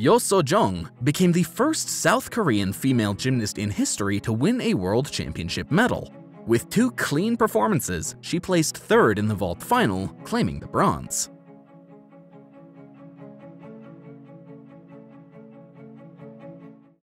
Yeo Seo-jeong became the first South Korean female gymnast in history to win a world championship medal. With two clean performances, she placed third in the vault final, claiming the bronze.